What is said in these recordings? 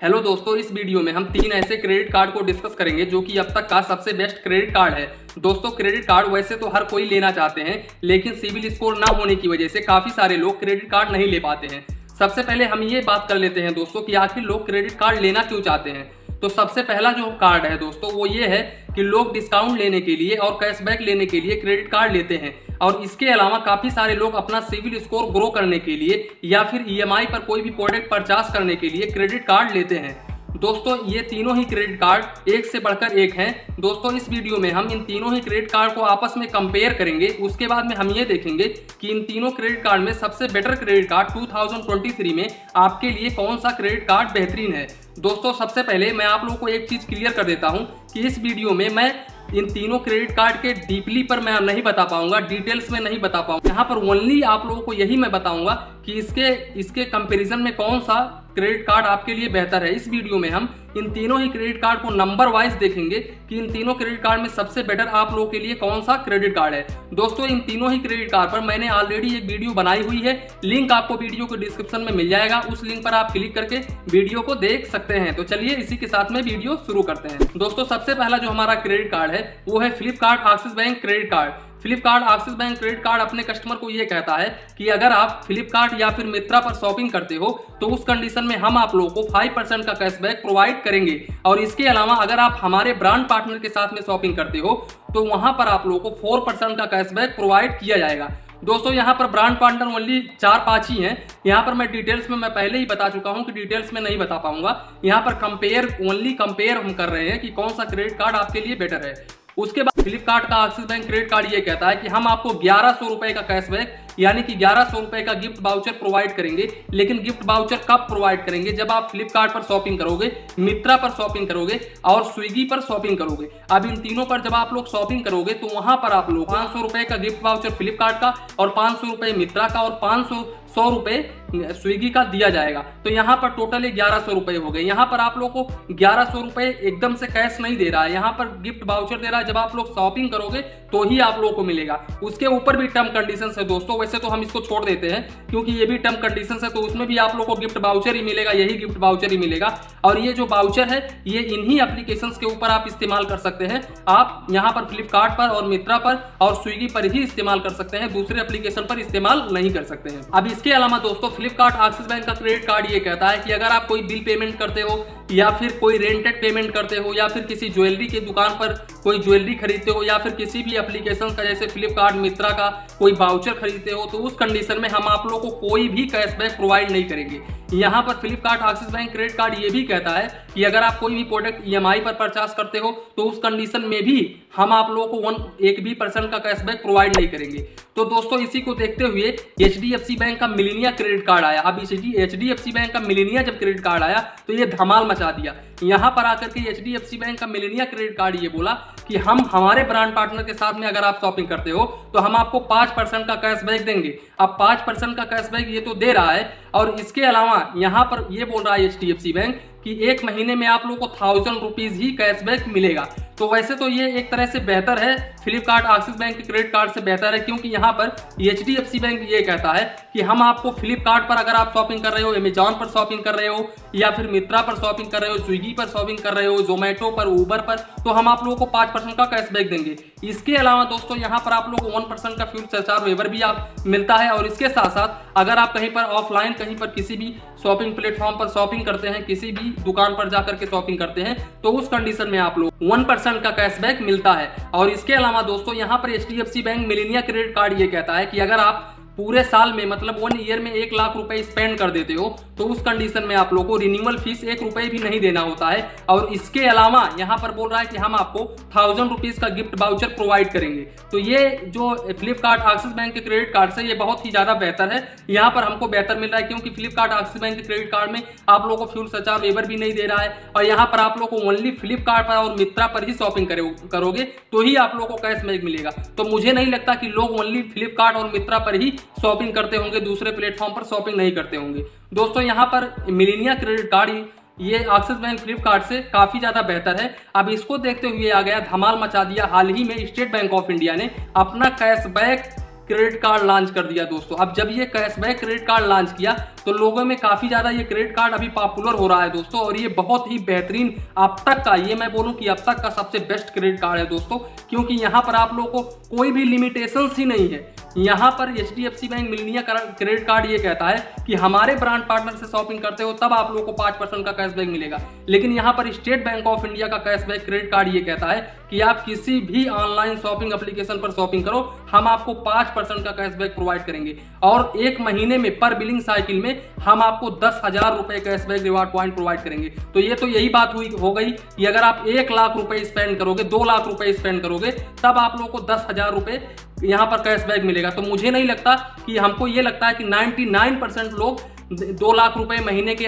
Hello दोस्तों, इस video में हम तीन ऐसे क्रेडिट कार्ड को डिस्कस करेंगे जो कि अब तक का सबसे बेस्ट क्रेडिट कार्ड है। दोस्तों क्रेडिट कार्ड वैसे तो हर कोई लेना चाहते हैं, लेकिन सिविल स्कोर ना होने की वजह से काफ़ी सारे लोग क्रेडिट कार्ड नहीं ले पाते हैं। सबसे पहले हम ये बात कर लेते हैं दोस्तों कि आखिर लोग क्रेडिट कार्ड लेना क्यों चाहते हैं? तो सबसे पहला जो कार्ड है दोस्तों, वो ये है कि लोग डिस्काउंट लेने के लिए और कैशबैक लेने के लिए क्रेडिट कार्ड लेते हैं। और इसके अलावा काफ़ी सारे लोग अपना सिविल स्कोर ग्रो करने के लिए या फिर ईएमआई पर कोई भी प्रोडक्ट परचास करने के लिए क्रेडिट कार्ड लेते हैं। दोस्तों, ये तीनों ही क्रेडिट कार्ड एक से बढ़कर एक हैं। दोस्तों, इस वीडियो में हम इन तीनों ही क्रेडिट कार्ड को आपस में कंपेयर करेंगे। उसके बाद में हम ये देखेंगे कि इन तीनों क्रेडिट कार्ड में सबसे बेटर क्रेडिट कार्ड 2023 में आपके लिए कौन सा क्रेडिट कार्ड बेहतरीन है। दोस्तों, सबसे पहले मैं आप लोगों को एक चीज़ क्लियर कर देता हूँ कि इस वीडियो में मैं इन तीनों क्रेडिट कार्ड के डीपली पर मैं नहीं बता पाऊँगा डिटेल्स में नहीं बता पाऊँगा। यहाँ पर ओनली आप लोगों को यही मैं बताऊँगा कि इसके इसके कंपैरिजन में कौन सा क्रेडिट कार्ड आपके लिए बेहतर है। इस वीडियो में हम इन तीनों ही क्रेडिट कार्ड को नंबर वाइज देखेंगे कि इन तीनों क्रेडिट कार्ड में सबसे बेटर आप लोगों के लिए कौन सा क्रेडिट कार्ड है। दोस्तों, इन तीनों ही क्रेडिट कार्ड पर मैंने ऑलरेडी एक वीडियो बनाई हुई है। लिंक आपको वीडियो के डिस्क्रिप्शन में मिल जाएगा। उस लिंक पर आप क्लिक करके वीडियो को देख सकते हैं। तो चलिए इसी के साथ में वीडियो शुरू करते हैं। दोस्तों, सबसे पहला जो हमारा क्रेडिट कार्ड है, वो है Flipkart Axis bank credit card. Flipkart Axis bank credit card अपने कस्टमर को ये कहता है कि अगर आप फ्लिपकार्ट या फिर मित्रा पर शॉपिंग करते हो तो उस कंडीशन में हम आप लोगों को फाइव परसेंट का कैशबैक प्रोवाइड करेंगे। और इसके अलावा अगर आप हमारे ब्रांड पार्टनर के साथ में शॉपिंग करते हो तो वहाँ पर आप लोगों को फोर परसेंट का कैशबैक प्रोवाइड किया जाएगा। दोस्तों, यहाँ पर ब्रांड पार्टनर ओनली चार पाँच ही हैं। यहाँ पर मैं डिटेल्स में, मैं पहले ही बता चुका हूँ कि डिटेल्स में नहीं बता पाऊँगा। यहाँ पर कंपेयर ओनली कंपेयर हम कर रहे हैं कि कौन सा क्रेडिट कार्ड आपके लिए बेटर है। उसके बाद फ्लिपकार्ट का, एक्सिस बैंक क्रेडिट कार्ड ये कहता है कि हम आपको ग्यारह सौ रुपए का कैशबैक यानी कि ग्यारह सौ रुपए का गिफ्ट बाउचर प्रोवाइड करेंगे। लेकिन गिफ्ट बाउचर कब प्रोवाइड करेंगे? जब आप फ्लिपकार्ट पर शॉपिंग करोगे, मित्रा पर शॉपिंग करोगे और स्विगी पर शॉपिंग करोगे। अब इन तीनों पर जब आप लोग शॉपिंग करोगे तो वहाँ पर आप लोग पाँच सौ रुपए का गिफ्ट बाउचर फ्लिपकार्ट का और पाँच सौ रुपए मित्रा का और पाँच सौ सौ रुपए स्विगी का दिया जाएगा। तो यहाँ पर टोटल ग्यारह सौ रुपए हो गए। यहाँ पर आप लोग को ग्यारह सौ रुपए एकदम से कैश नहीं दे रहा है। यहाँ पर गिफ्ट बाउचर दे रहा है। जब आप लोग शॉपिंग करोगे तो ही आप लोगों को मिलेगा। उसके ऊपर भी टर्म कंडीशन है दोस्तों। वैसे तो हम इसको छोड़ देते हैं, क्योंकि ये भी टर्म कंडीशन है तो उसमें भी आप लोग को गिफ्ट बाउचर ही मिलेगा, यही गिफ्ट बाउचर ही मिलेगा। और ये जो बाउचर है, ये इन्हीं एप्लीकेशन के ऊपर आप इस्तेमाल कर सकते हैं। आप यहाँ पर फ्लिपकार्ट पर और मित्रा पर और स्विगी पर ही इस्तेमाल कर सकते हैं। दूसरे एप्लीकेशन पर इस्तेमाल नहीं कर सकते हैं। अब इसके अलावा दोस्तों फ्लिपकार्ट एक्सिस बैंक का क्रेडिट कार्ड ये कहता है कि अगर आप कोई बिल पेमेंट करते हो या फिर कोई रेंटेड पेमेंट करते हो, या फिर किसी ज्वेलरी की दुकान पर कोई ज्वेलरी खरीदते हो, या फिर किसी भी एप्लीकेशन का, जैसे फ्लिपकार्ट मित्रा का कोई बाउचर खरीदते हो तो उस कंडीशन में हम आप लोगों को कोई भी कैशबैक प्रोवाइड नहीं करेंगे। यहाँ पर Flipkart Axis bank credit card ये भी कहता है कि अगर आप कोई भी प्रोडक्ट ईएमआई पर परचेस करते हो तो उस कंडीशन में भी हम आप लोगों को वन एक भी परसेंट का कैशबैक प्रोवाइड नहीं करेंगे। तो दोस्तों, इसी को देखते हुए HDFC बैंक का मिलीनिया क्रेडिट कार्ड आया। अब एच डी बैंक का मिलीनिया जब क्रेडिट कार्ड आया तो ये धमाल मचा दिया। यहाँ पर आकर के HDFC बैंक का मिलीनिया क्रेडिट कार्ड ये बोला कि हम हमारे ब्रांड पार्टनर के साथ में अगर आप शॉपिंग करते हो तो हम आपको पाँच परसेंट का कैशबैक देंगे। अब पाँच परसेंट का कैशबैक ये तो दे रहा है और इसके अलावा यहाँ पर ये बोल रहा है HDFC बैंक कि एक महीने में आप लोग को थाउज़ेंड रुपीज़ ही कैशबैक मिलेगा। तो वैसे तो ये एक तरह से बेहतर है, फ्लिपकार्ट एक्सिस बैंक के क्रेडिट कार्ड से बेहतर है, क्योंकि यहाँ पर H D F C bank ये कहता है कि हम आपको फ्लिपकार्ट पर अगर आप शॉपिंग कर रहे हो अमेजॉन पर शॉपिंग कर रहे हो, या फिर मित्रा पर शॉपिंग कर रहे हो, स्विगी पर शॉपिंग कर रहे हो जोमेटो पर ऊबर पर तो हम आप लोगों को पाँच परसेंट का कैशबैक देंगे। इसके अलावा दोस्तों, यहाँ पर आप लोगों को वन परसेंट का फ्यूल सरचार्ज वेवर भी आप मिलता है और इसके साथ साथ अगर आप कहीं पर ऑफलाइन कहीं पर किसी भी शॉपिंग प्लेटफॉर्म पर शॉपिंग करते हैं, किसी भी दुकान पर जाकर के शॉपिंग करते हैं तो उस कंडीशन में आप लोग वन परसेंट का कैशबैक मिलता है। और इसके अलावा दोस्तों, यहाँ पर H bank Millennia credit card ये कहता है कि अगर आप पूरे साल में मतलब वन ईयर में एक लाख रुपए स्पेंड कर देते हो तो उस कंडीशन में आप लोग को रिन्यूअल फ़ीस एक रुपए भी नहीं देना होता है। और इसके अलावा यहाँ पर बोल रहा है कि हम आपको थाउज़ेंड रुपीज़ का गिफ्ट बाउचर प्रोवाइड करेंगे। तो ये जो फ्लिपकार्ट एक्सिस बैंक के क्रेडिट कार्ड से ये बहुत ही ज़्यादा बेहतर है। यहाँ पर हमको बेहतर मिल रहा है क्योंकि फ्लिपकार्ट एक्सिस बैंक के क्रेडिट कार्ड में आप लोगों को फ्यूल सरचार्ज वेबर भी नहीं दे रहा है। और यहाँ पर आप लोग को ओनली फ्लिपकार्ट पर और मित्रा पर ही शॉपिंग करोगे तो ही आप लोग को कैश मिलेगा। तो मुझे नहीं लगता कि लोग ओनली फ्लिपकार्ट और मित्रा पर ही शॉपिंग करते होंगे, दूसरे प्लेटफॉर्म पर शॉपिंग नहीं करते होंगे। दोस्तों, यहाँ पर मिलीनिया क्रेडिट कार्ड ही ये एक्सिस बैंक फ्लिपकार्ट से काफ़ी ज़्यादा बेहतर है। अब इसको देखते हुए आ गया, धमाल मचा दिया। हाल ही में स्टेट बैंक ऑफ़ इंडिया ने अपना कैशबैक क्रेडिट कार्ड लॉन्च कर दिया दोस्तों। अब जब ये कैशबैक क्रेडिट कार्ड लॉन्च किया तो लोगों में काफ़ी ज़्यादा ये क्रेडिट कार्ड अभी पॉपुलर हो रहा है दोस्तों और ये बहुत ही बेहतरीन अब तक का, ये मैं बोलूँ कि अब तक का सबसे बेस्ट क्रेडिट कार्ड है दोस्तों। क्योंकि यहाँ पर आप लोगों को कोई भी लिमिटेशन ही नहीं है। यहाँ पर H D F C bank Millennia credit card ये कहता है कि हमारे ब्रांड पार्टनर से शॉपिंग करते हो, तब आप लोगों को पाँच परसेंट का कैशबैक मिलेगा। लेकिन यहाँ पर स्टेट बैंक ऑफ़ इंडिया का कैशबैक क्रेडिट कार्ड ये कहता है कि आप किसी भी ऑनलाइन शॉपिंग एप्लीकेशन पर शॉपिंग करो, हम आपको पाँच परसेंट का कैशबैक प्रोवाइड करेंगे। और एक महीने में पर बिलिंग साइकिल में हम आपको दस हज़ार रुपए कैशबैक रिवार्ड पॉइंट प्रोवाइड करेंगे। तो ये तो यही बात हुई, हो गई कि अगर आप एक लाख रुपए स्पेंड करोगे, दो लाख रुपए स्पेंड करोगे, तब आप लोग को दस हज़ार रुपए यहाँ पर कैशबैक मिलेगा। तो मुझे नहीं लगता कि हमको ये लगता है कि 99 परसेंट लोग दो लाख रुपए महीने के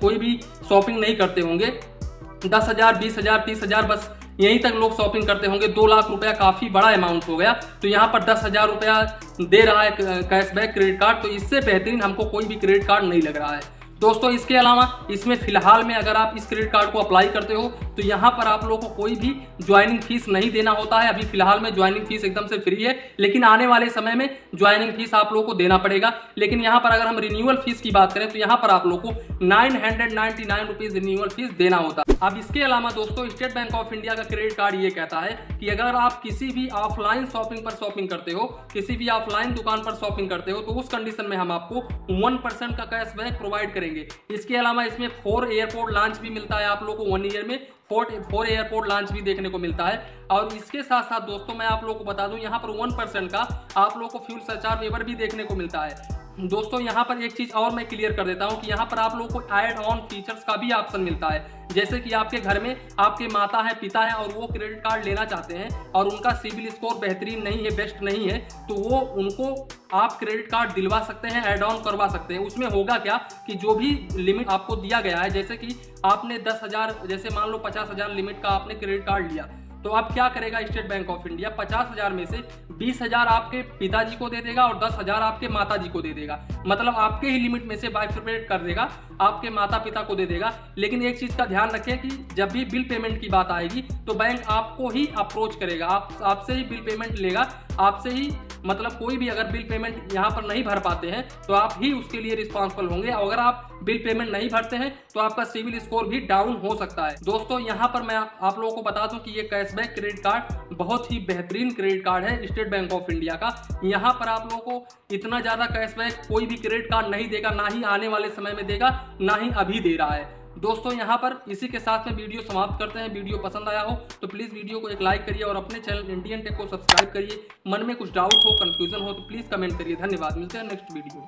कोई भी शॉपिंग नहीं करते होंगे। दस हज़ार, बीस हज़ार, तीस हज़ार, बस यहीं तक लोग शॉपिंग करते होंगे। दो लाख रुपया काफ़ी बड़ा अमाउंट हो गया। तो यहाँ पर दस हज़ार रुपया दे रहा है कैशबैक क्रेडिट कार्ड तो इससे बेहतरीन हमको कोई भी क्रेडिट कार्ड नहीं लग रहा है। दोस्तों, इसके अलावा इसमें फ़िलहाल में अगर आप इस क्रेडिट कार्ड को अप्लाई करते हो तो यहाँ पर आप लोगों को कोई भी ज्वाइनिंग फ़ीस नहीं देना होता है। अभी फ़िलहाल में ज्वाइनिंग फ़ीस एकदम से फ्री है, लेकिन आने वाले समय में ज्वाइनिंग फ़ीस आप लोगों को देना पड़ेगा। लेकिन यहाँ पर अगर हम रिन्यूअल फ़ीस की बात करें तो यहाँ पर आप लोग को nine hundred nine rupees renewal fees देना होता है। अब इसके अलावा दोस्तों, स्टेट बैंक ऑफ़ इंडिया का क्रेडिट कार्ड ये कहता है कि अगर आप किसी भी ऑफलाइन शॉपिंग पर शॉपिंग करते हो, किसी भी ऑफलाइन दुकान पर शॉपिंग करते हो तो उस कंडीशन में हम आपको वन परसेंट का कैशबैक प्रोवाइड करेंगे। इसके अलावा इसमें फोर एयरपोर्ट लॉन्च भी मिलता है आप लोग को वन ईयर में। फोर फोर एयरपोर्ट लॉन्च भी देखने को मिलता है। और इसके साथ साथ दोस्तों, मैं आप लोगों को बता दूँ, यहाँ पर वन परसेंट का आप लोगों को फ्यूल सरचार्ज वेवर भी देखने को मिलता है। दोस्तों, यहाँ पर एक चीज़ और मैं क्लियर कर देता हूँ कि यहाँ पर आप लोगों को एड ऑन फीचर्स का भी ऑप्शन मिलता है। जैसे कि आपके घर में आपके माता है, पिता है और वो क्रेडिट कार्ड लेना चाहते हैं और उनका सिविल स्कोर बेहतरीन नहीं है बेस्ट नहीं है तो वो उनको आप क्रेडिट कार्ड दिलवा सकते हैं एड ऑन करवा सकते हैं। उसमें होगा क्या कि जो भी लिमिट आपको दिया गया है, जैसे कि आपने दस हज़ार, जैसे मान लो पचास हज़ार लिमिट का आपने क्रेडिट कार्ड लिया तो अब क्या करेगा स्टेट बैंक ऑफ़ इंडिया? पचास हज़ार में से बीस हज़ार आपके पिताजी को दे देगा और दस हज़ार आपके माता जी को दे देगा। मतलब आपके ही लिमिट में से बाइफिकेट कर देगा, आपके माता पिता को दे देगा। लेकिन एक चीज़ का ध्यान रखें कि जब भी बिल पेमेंट की बात आएगी तो बैंक आपको ही अप्रोच करेगा। आप, आपसे ही बिल पेमेंट लेगा, आपसे ही मतलब कोई भी अगर बिल पेमेंट यहाँ पर नहीं भर पाते हैं तो आप ही उसके लिए रिस्पॉन्सिबल होंगे। अगर आप बिल पेमेंट नहीं भरते हैं तो आपका सिविल स्कोर भी डाउन हो सकता है। दोस्तों, यहाँ पर मैं आप लोगों को बता दूँ कि ये कैशबैक क्रेडिट कार्ड बहुत ही बेहतरीन क्रेडिट कार्ड है स्टेट बैंक ऑफ़ इंडिया का। यहाँ पर आप लोगों को इतना ज़्यादा कैशबैक कोई भी क्रेडिट कार्ड नहीं देगा, ना ही आने वाले समय में देगा, ना ही अभी दे रहा है। दोस्तों, यहाँ पर इसी के साथ में वीडियो समाप्त करते हैं। वीडियो पसंद आया हो तो प्लीज़ वीडियो को एक लाइक करिए और अपने चैनल इंडियन टेक को सब्सक्राइब करिए। मन में कुछ डाउट हो कंफ्यूजन हो तो प्लीज़ कमेंट करिए। धन्यवाद, मिलते हैं नेक्स्ट वीडियो